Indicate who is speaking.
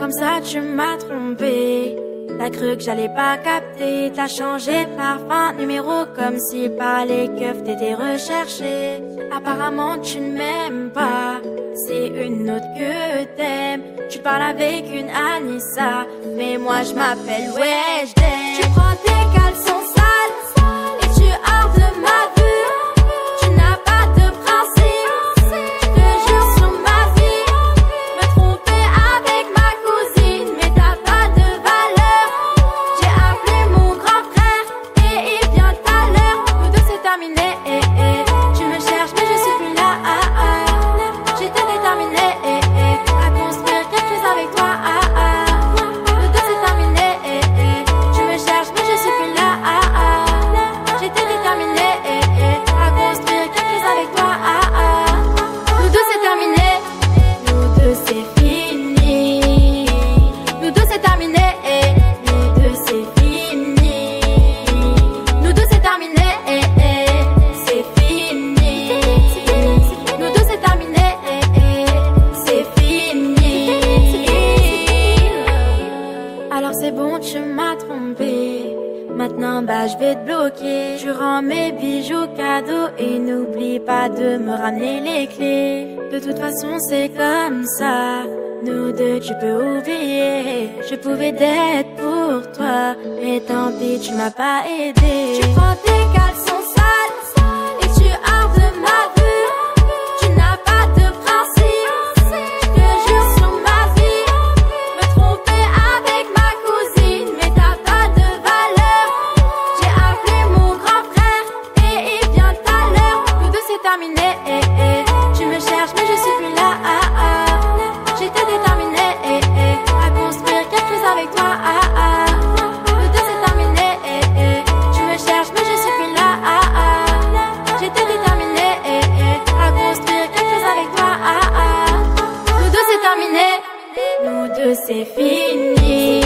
Speaker 1: comme ça tu m'as trompé. T'as cru que j'allais pas capter, t'as changé de parfum, numéro comme si par les keufs t'étais recherché. Apparemment tu ne m'aimes pas, c'est une autre que t'aimes. Tu parles avec une Anissa, mais moi je m'appelle Weshden. Tu m'as trompé. Maintenant, bah, je vais te bloquer. Tu rends mes bijoux cadeaux et n'oublie pas de me ramener les clés. De toute façon, c'est comme ça. Nous deux, tu peux oublier. Je pouvais d'être pour toi, mais tant pis, tu m'as pas aidé. Tu prends tes caleçons c'est fini.